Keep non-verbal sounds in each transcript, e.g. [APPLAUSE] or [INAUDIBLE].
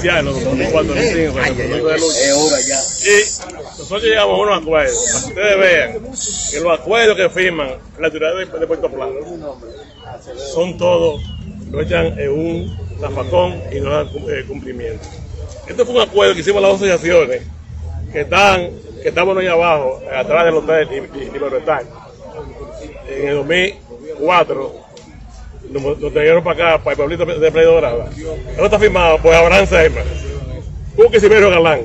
ancianos, cuando dicen, Es hora ya. y nosotros llegamos a unos acuerdos, para que ustedes vean que los acuerdos que firman la ciudad de, de Puerto Plata son todos, lo echan en un zafacón y no dan eh, cumplimiento. Este fue un acuerdo que hicimos las asociaciones que están, que estamos ahí abajo, atrás del hotel y, y Libertad. En el 2004 nos, nos trajeron para acá, para el pueblito de Playa Dorada. Esto está firmado por Abraham Seymour, Buque Silverio Galán,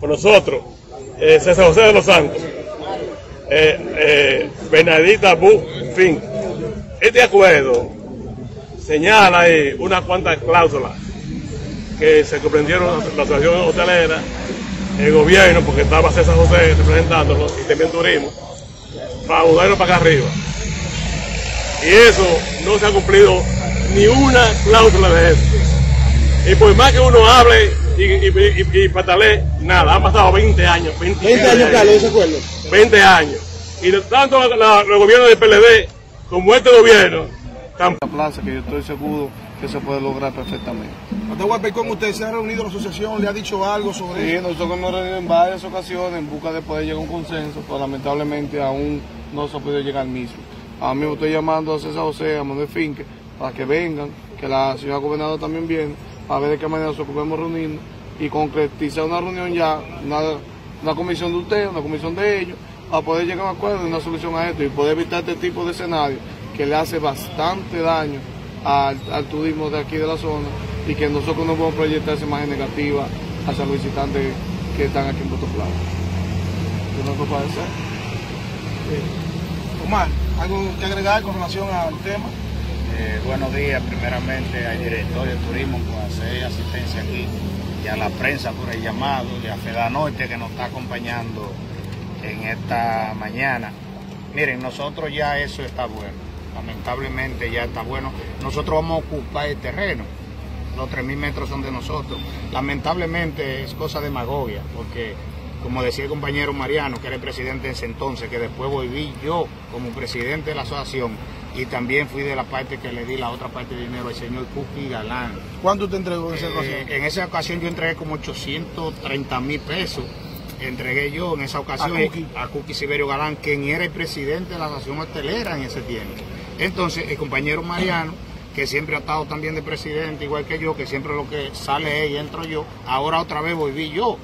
por nosotros, eh, César José de los Santos, eh, eh, Bernadita Bu Fin. Este acuerdo señala ahí unas cuantas cláusulas que se comprendieron la asociación hotelera, el gobierno, porque estaba César José representándolo, y también turismo, para mudarnos para acá arriba. Y eso no se ha cumplido ni una cláusula de eso. Y por más que uno hable y, y, y, y patalee, nada, han pasado 20 años. 20, 20 años, Carlos, ese acuerdo. 20 años. Y tanto la- la- los gobiernos del PLD como este gobierno, la plaza que yo estoy seguro que se puede lograr perfectamente. Atahualpa, ¿y con usted se ha reunido la asociación? ¿Le ha dicho algo sobre Sí, eso? nosotros hemos reunido en varias ocasiones en busca de poder llegar a un consenso, pero lamentablemente aún no se ha podido llegar al mismo. Ahora mismo estoy llamando a César José, a Manuel Finque, para que vengan, que la señora gobernadora también viene, para ver de qué manera nosotros podemos reunirnos y concretizar una reunión ya, una, una comisión de ustedes, una comisión de ellos, para poder llegar a un acuerdo y una solución a esto y poder evitar este tipo de escenario que le hace bastante daño al, al turismo de aquí de la zona y que nosotros no podemos proyectar esa imagen negativa hacia los visitantes que están aquí en Puerto Plata. ¿Qué nos puede ser? Omar, ¿algo que agregar con relación al tema? Eh, buenos días, primeramente al director de turismo por hacer asistencia aquí y a la prensa por el llamado y a Feda Norte que nos está acompañando en esta mañana. Miren, nosotros ya eso está bueno, lamentablemente ya está bueno. Nosotros vamos a ocupar el terreno, los 3.000 metros son de nosotros. Lamentablemente es cosa de demagogia, porque como decía el compañero Mariano, que era el presidente en ese entonces, que después volví yo como presidente de la asociación y también fui de la parte que le di la otra parte de dinero al señor Cookie Galán. ¿Cuánto te entregó en esa Eh, ocasión? en esa ocasión yo entregué como 830 mil pesos. Entregué yo en esa ocasión A Cookie. a Cookie Siberio Galán, quien era el presidente de la asociación hotelera en ese tiempo. Entonces, el compañero Mariano, que siempre ha estado también de presidente, igual que yo, que siempre lo que sale él y entro yo, ahora otra vez volví yo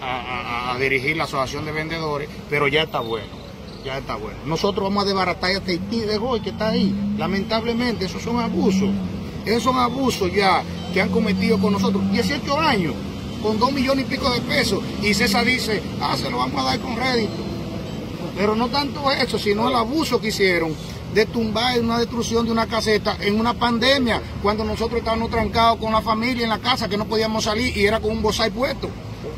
a, a- a dirigir la asociación de vendedores, pero ya está bueno. Ya está bueno. Nosotros vamos a desbaratar este Haití de hoy que está ahí. Lamentablemente, esos son abusos. Esos son abusos ya que han cometido con nosotros. 18 años, con 2 millones y pico de pesos. Y César dice, ah, se lo vamos a dar con rédito. Pero no tanto eso, sino el abuso que hicieron de tumbar una destrucción de una caseta en una pandemia, cuando nosotros estábamos trancados con la familia en la casa, que no podíamos salir y era con un bozal puesto.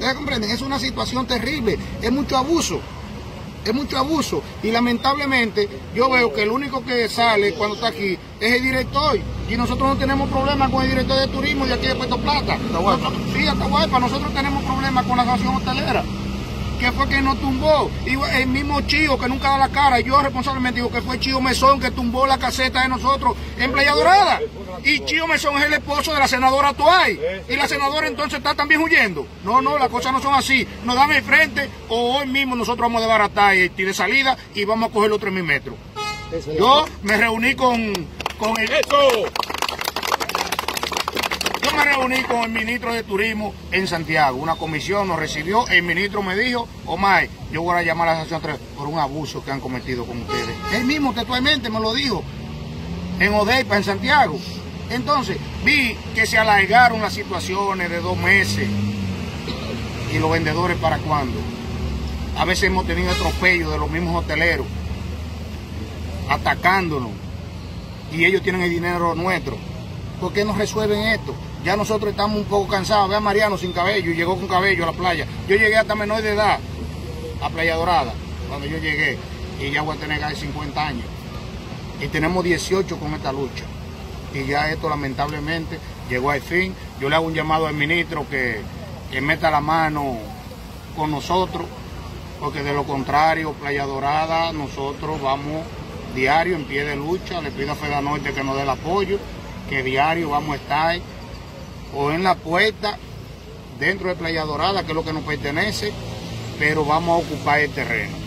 ¿Ustedes comprenden? Es una situación terrible, es mucho abuso es mucho abuso y lamentablemente yo veo que el único que sale cuando está aquí es el director y nosotros no tenemos problema con el director de turismo de aquí de Puerto Plata. Nosotros- sí, Atahualpa, nosotros tenemos problemas con la asociación hotelera. Que fue que nos tumbó. Y el mismo Chío que nunca da la cara, yo responsablemente digo que fue Chío Mesón que tumbó la caseta de nosotros en Playa Dorada. Y Chío Mesón es el esposo de la senadora Tuay. Y la senadora entonces está también huyendo. No, no, las cosas no son así. Nos dan el frente o hoy mismo nosotros vamos a desbaratar el de salida y vamos a coger los 3.000 metros. Yo me reuní con, con el... Yo me reuní con el ministro de Turismo en Santiago. Una comisión nos recibió. El ministro me dijo, Omar, yo voy a llamar a la asociación 3 por un abuso que han cometido con ustedes. Él mismo textualmente me lo dijo en Odeipa, en Santiago. Entonces, vi que se alargaron las situaciones de dos meses. ¿Y los vendedores para cuándo? A veces hemos tenido atropellos de los mismos hoteleros atacándonos y ellos tienen el dinero nuestro. ¿Por qué no resuelven esto? Ya nosotros estamos un poco cansados. Ve a Mariano sin cabello y llegó con cabello a la playa. Yo llegué hasta menor de edad a Playa Dorada cuando yo llegué y ya voy a tener casi 50 años. Y tenemos 18 con esta lucha. Y ya esto lamentablemente llegó al fin. Yo le hago un llamado al ministro que, que meta la mano con nosotros, porque de lo contrario, Playa Dorada, nosotros vamos diario en pie de lucha. Le pido a Feda que nos dé el apoyo, que diario vamos a estar o en la puerta dentro de Playa Dorada, que es lo que nos pertenece, pero vamos a ocupar el terreno.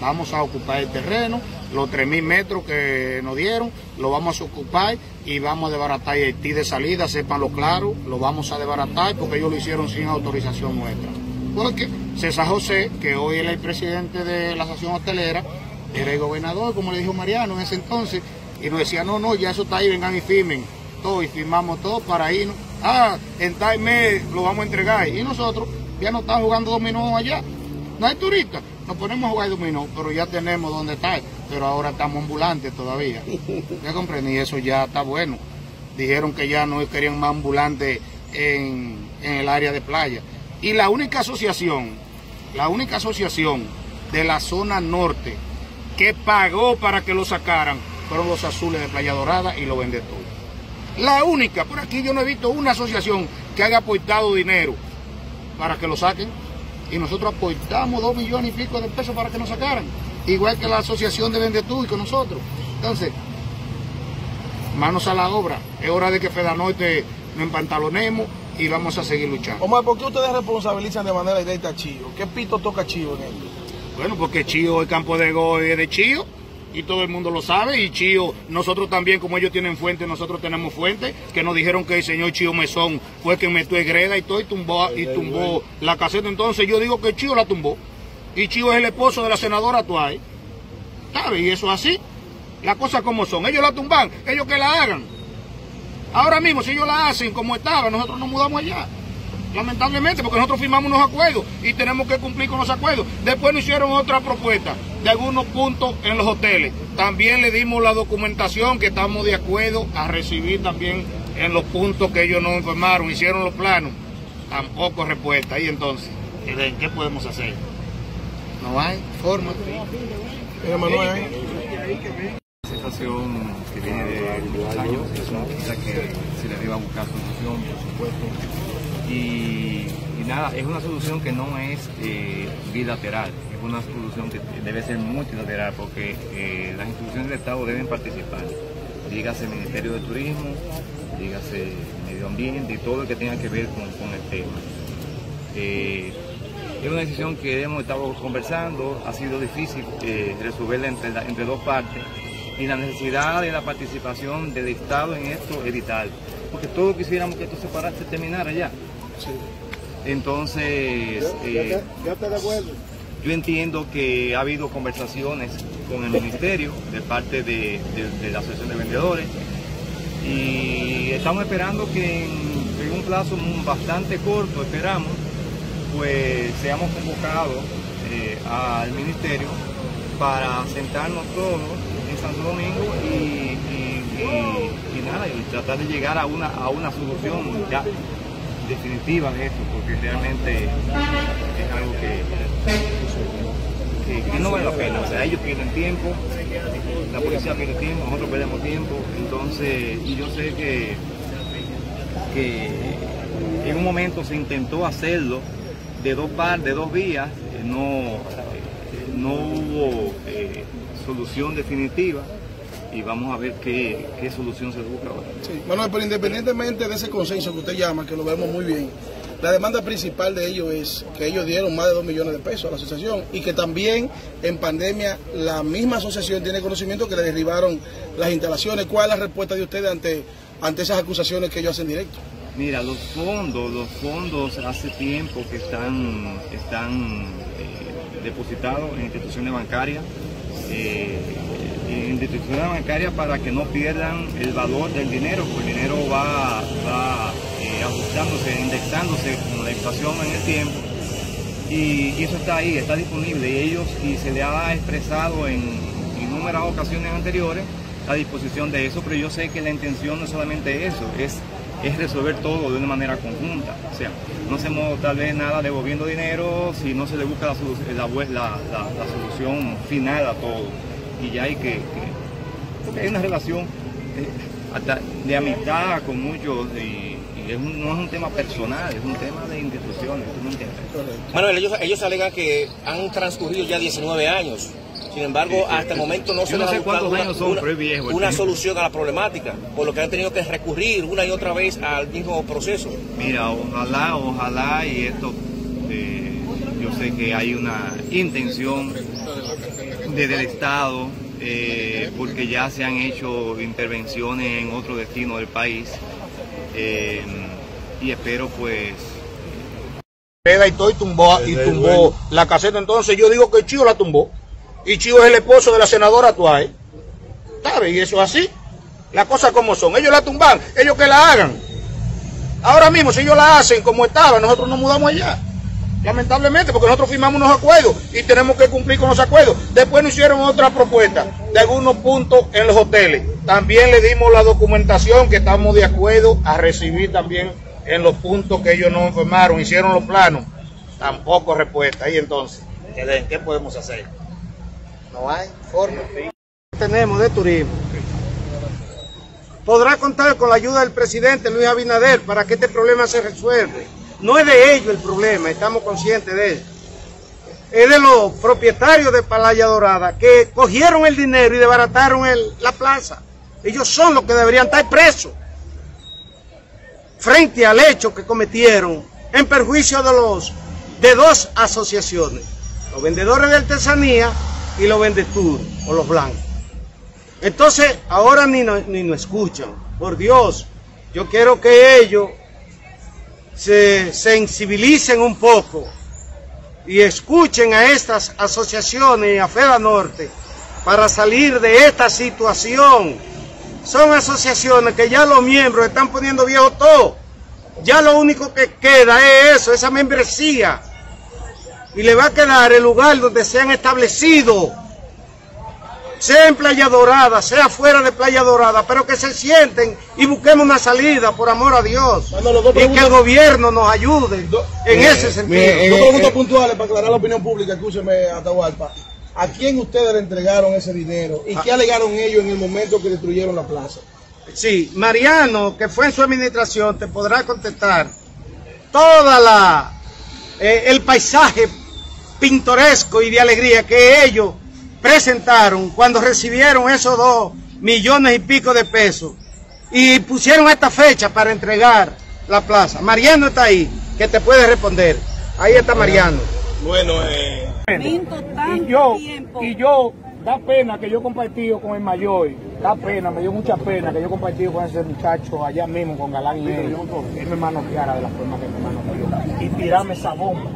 Vamos a ocupar el terreno, los 3.000 metros que nos dieron, lo vamos a ocupar y vamos a desbaratar ti de salida, sépanlo claro, lo vamos a desbaratar porque ellos lo hicieron sin autorización nuestra. Porque César José, que hoy es el presidente de la asociación hotelera, era el gobernador, como le dijo Mariano en ese entonces, y nos decía, no, no, ya eso está ahí, vengan y firmen todo, y firmamos todo para irnos. Ah, en tal mes lo vamos a entregar. Y nosotros ya no estamos jugando dominó allá. No hay turistas, nos ponemos a jugar dominó, pero ya tenemos donde estar. Pero ahora estamos ambulantes todavía. [LAUGHS] Ya comprendí, eso ya está bueno. Dijeron que ya no querían más ambulantes en, en el área de playa. Y la única asociación, la única asociación de la zona norte que pagó para que lo sacaran fueron los azules de Playa Dorada y lo vende todo. La única, por aquí yo no he visto una asociación que haya aportado dinero para que lo saquen. Y nosotros aportamos dos millones y pico de pesos para que nos sacaran. Igual que la asociación de Vendetú y con nosotros. Entonces, manos a la obra. Es hora de que Fedanorte nos empantalonemos y vamos a seguir luchando. Omar, ¿por qué ustedes responsabilizan de manera directa a Chío? ¿Qué pito toca Chío en esto? Bueno, porque Chío, el campo de Go es de Chío y todo el mundo lo sabe. Y Chío, nosotros también, como ellos tienen fuente, nosotros tenemos fuente, que nos dijeron que el señor Chío Mesón fue quien metió el greda y todo y tumbó, y tumbó la caseta. Entonces yo digo que Chío la tumbó. Y Chío es el esposo de la senadora actual. ¿Sabe? Y eso es así. Las cosas como son. Ellos la tumban, ellos que la hagan. Ahora mismo, si ellos la hacen como estaba, nosotros nos mudamos allá. Lamentablemente, porque nosotros firmamos unos acuerdos y tenemos que cumplir con los acuerdos. Después nos hicieron otra propuesta de algunos puntos en los hoteles. También le dimos la documentación que estamos de acuerdo a recibir también en los puntos que ellos nos informaron, hicieron los planos. Tampoco respuesta. Y entonces, ¿qué podemos hacer? No hay forma. Mira, Manuel, situación que viene de muchos años, es una que se le debe buscar solución, por supuesto. Y, nada, es una solución que no es eh, bilateral, es una solución que debe ser multilateral porque eh, las instituciones del Estado deben participar. Dígase Ministerio de Turismo, dígase Medio Ambiente y todo lo que tenga que ver con, el tema. Eh, es una decisión que hemos estado conversando, ha sido difícil resolverla entre, entre dos partes y la necesidad de la participación del Estado en esto es vital, porque todos quisiéramos que esto se parara, se terminara ya. Entonces, eh, yo entiendo que ha habido conversaciones con el Ministerio de parte de, de- de la Asociación de Vendedores y estamos esperando que en, en un plazo bastante corto, esperamos, pues seamos convocados eh, al ministerio para sentarnos todos en Santo Domingo y, y- y- y nada, y tratar de llegar a una, a una solución ya definitiva de esto, porque realmente es algo que, que- no vale la pena. O sea, ellos pierden tiempo, la policía pierde tiempo, nosotros perdemos tiempo, entonces, y yo sé que, que en un momento se intentó hacerlo de dos par, de dos vías, eh, no, eh, no hubo eh, solución definitiva y vamos a ver qué, qué solución se busca ahora. Sí, Manuel, pero independientemente de ese consenso que usted llama, que lo vemos muy bien, la demanda principal de ellos es que ellos dieron más de 2 millones de pesos a la asociación y que también en pandemia la misma asociación tiene conocimiento que le derribaron las instalaciones. ¿Cuál es la respuesta de ustedes ante, ante esas acusaciones que ellos hacen directo? Mira, los fondos, los fondos hace tiempo que están, están eh, depositados en instituciones bancarias, eh, instituciones bancarias para que no pierdan el valor del dinero, porque el dinero va, va eh, ajustándose, indexándose con la inflación en el tiempo. Y, eso está ahí, está disponible y ellos, y se le ha expresado en innumerables ocasiones anteriores la disposición de eso, pero yo sé que la intención no es solamente eso, es, es resolver todo de una manera conjunta. O sea, no hacemos tal vez nada devolviendo dinero si no se le busca la- la- la solución final a todo. Y ya hay que, que- porque hay una relación eh, hasta de amistad con muchos y, y es un- no es un tema personal, es un tema de instituciones, ¿tú me entiendes? Manuel, ellos, ellos alegan que han transcurrido ya 19 años. Sin embargo, hasta el momento no se no les ha buscado una, son, una- viejo solución a la problemática, por lo que han tenido que recurrir una y otra vez al mismo proceso. Mira, ojalá, ojalá y esto, eh, yo sé que hay una intención desde el Estado, eh, porque ya se han hecho intervenciones en otro destino del país, eh, y espero pues Peda y todo y tumbó, y tumbó la caseta. Entonces yo digo que Chío la tumbó. Y Chío es el esposo de la senadora Tuay. ¿Sabes? Y eso es así. Las cosas como son. Ellos la tumban, ellos que la hagan. Ahora mismo, si ellos la hacen como estaba, nosotros nos mudamos allá. Lamentablemente, porque nosotros firmamos unos acuerdos y tenemos que cumplir con los acuerdos. Después nos hicieron otra propuesta de algunos puntos en los hoteles. También le dimos la documentación que estamos de acuerdo a recibir también en los puntos que ellos nos firmaron, hicieron los planos. Tampoco respuesta. Y entonces, ¿qué, de- qué podemos hacer? No hay forma. Tenemos de turismo. Podrá contar con la ayuda del presidente Luis Abinader para que este problema se resuelva. No es de ellos el problema, estamos conscientes de eso. Es de los propietarios de Playa Dorada que cogieron el dinero y desbarataron la plaza. Ellos son los que deberían estar presos frente al hecho que cometieron en perjuicio de de dos asociaciones, los vendedores de artesanía y los vendetur o los blancos. Entonces, ahora ni nos, ni nos escuchan. Por Dios, yo quiero que ellos se sensibilicen un poco y escuchen a estas asociaciones y a Feda Norte para salir de esta situación. Son asociaciones que ya los miembros están poniendo viejo todo. Ya lo único que queda es eso, esa membresía. Y le va a quedar el lugar donde se han establecido sea en Playa Dorada, sea fuera de Playa Dorada, pero que se sienten y busquemos una salida, por amor a Dios. Bueno, dos y que el gobierno nos ayude en ese sentido. Dos preguntas puntuales para aclarar la opinión pública, escúcheme, Atahualpa. ¿A quién ustedes le entregaron ese dinero y qué alegaron ellos en el momento que destruyeron la plaza? Sí, Mariano, que fue en su administración, te podrá contestar toda la eh, el paisaje pintoresco y de alegría que ellos presentaron cuando recibieron esos dos millones y pico de pesos y pusieron esta fecha para entregar la plaza. Mariano está ahí, que te puede responder. Ahí está Mariano. Bueno, eh, y yo, y yo, da pena que yo he compartido con el mayor, da pena, me dio mucha pena que yo he compartido con ese muchacho allá mismo, con Galán y él, él me manoteara de la forma que me manoteó, y tirarme esa bomba.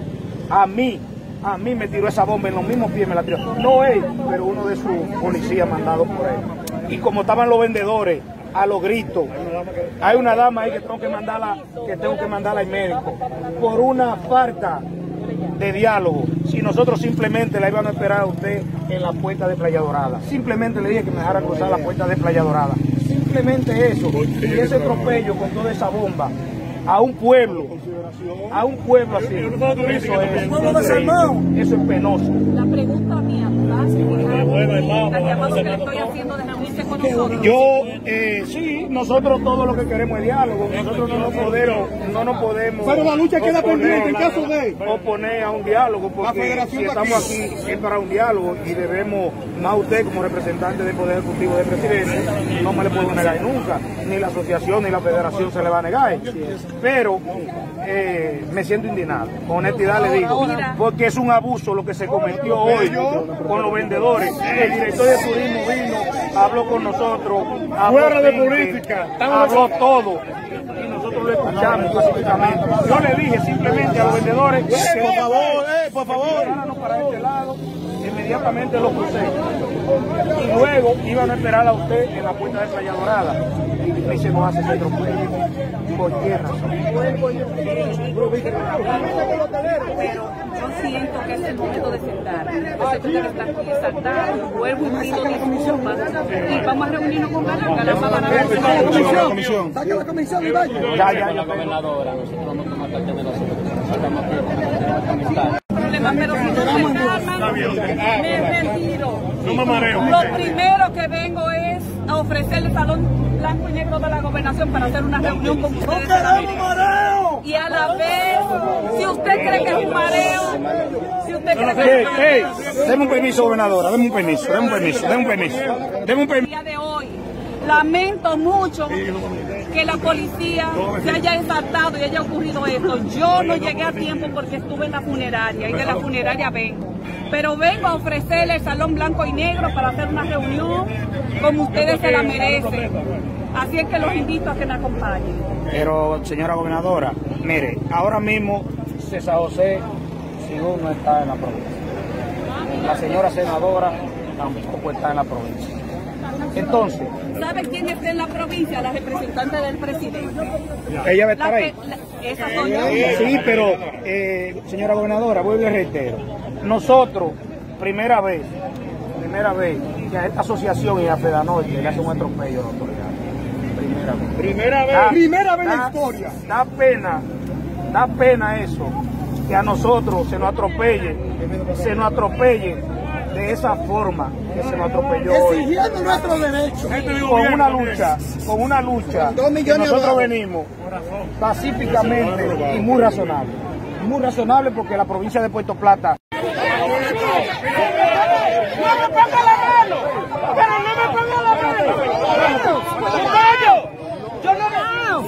A mí, a mí me tiró esa bomba en los mismos pies, me la tiró. No él, pero uno de sus policías mandados por él. Y como estaban los vendedores, a los gritos, hay una dama ahí que tengo que mandarla, que tengo que mandarla al médico, por una falta de diálogo. Si nosotros simplemente la íbamos a esperar a usted en la puerta de Playa Dorada. Simplemente le dije que me dejara cruzar la puerta de Playa Dorada. Simplemente eso. Y ese atropello con toda esa bomba a un pueblo, a un pueblo así. Eso es, eso es penoso. La pregunta mía, Yo, eh, sí, nosotros todo lo que queremos es diálogo. Nosotros no nos podemos, no nos podemos. Pero la lucha queda oponer pendiente en caso de- oponer a un diálogo, porque si estamos aquí. aquí es para un diálogo y debemos, más usted como representante del Poder Ejecutivo del presidente, no me le puedo negar nunca, ni la asociación ni la federación se le va a negar. Pero eh, me siento indignado, con honestidad le digo, porque es un abuso lo que se cometió hoy con los vendedores. El director de turismo vino, habló con nosotros, habló Fuera de política. habló todo y nosotros lo escuchamos pacíficamente. Yo le dije simplemente a los vendedores que por favor, por favor, para este lado, inmediatamente lo crucé. Y luego iban a esperar a usted en la puerta de Playa Dorada. Y se nos hace atropello. ¿Por qué razón? Pero yo siento que es el momento de sentar. Que ustedes están aquí exaltados. Vuelvo y pido disculpas. Y vamos a reunirnos con Galán. Galán va a ganar la comisión. Ya, ya, ya. problema, pero si no se calman, me retiro. No me mareo. Lo primero que vengo es a ofrecer el salón blanco y negro de la gobernación para hacer una reunión con ustedes. y a la vez, si usted cree que es un mareo, si usted cree que es un mareo, deme un permiso, gobernadora, deme un permiso, deme un permiso, deme un permiso, deme un permiso. día de hoy. Lamento mucho que la policía se haya exaltado y haya ocurrido esto. Yo no llegué a tiempo porque estuve en la funeraria y de la funeraria vengo. Pero vengo a ofrecerle el Salón Blanco y Negro para hacer una reunión como ustedes se la merecen. Así es que los invito a que me acompañen. Pero, señora gobernadora, mire, ahora mismo César José Sigún no está en la provincia. La señora senadora tampoco está en la provincia. Entonces, ¿Sabe quién está en la provincia? La representante del presidente. ella va a estar ahí. esa. Sí, pero, eh, señora gobernadora, vuelvo y reitero. Nosotros, primera vez, primera vez que a esta asociación y a Fedanorte le hace un atropello a la autoridad. Primera vez. Primera vez. primera vez en la historia. Da pena, da pena eso, que a nosotros se nos atropelle, se nos atropelle de esa forma que se nos atropelló hoy. Exigiendo nuestros derechos. Con una lucha, con una lucha que nosotros venimos pacíficamente y muy razonable. Muy razonable porque la provincia de Puerto Plata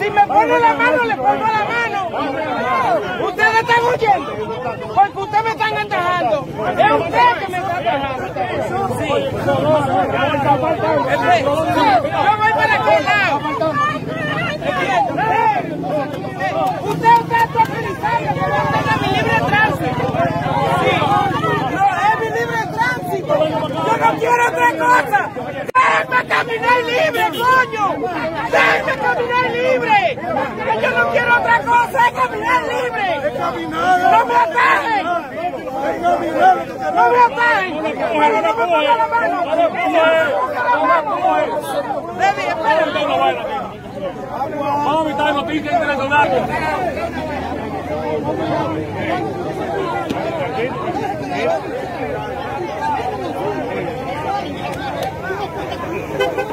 Si me pone la mano, le pongo la mano. Ustedes están huyendo. Porque ustedes me están atajando. Es usted que me está atajando. Sí. Yo voy para aquel lado. Usted está autorizando que tenga mi libre tránsito. Sí. No, es mi libre tránsito. Yo no quiero otra cosa. Caminar libre, coño. Caminar libre. Yo no quiero otra cosa, es caminar libre. No me atajen. No me. Pero no me pongan la mano. Vamos a evitar noticias internacionales. Para